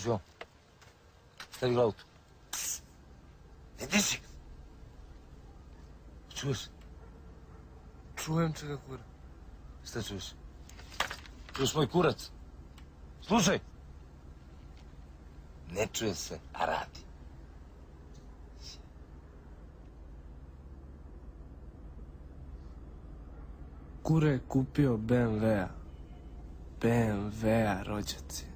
Козо, стари главото. Иди си! Чуваш? Чувам те, е кура. Ста чуваш? Чуваш мой курец? Слушай! Не чуя се, а ради. Куре купио БМВ-а. БМВ-а, роđаci.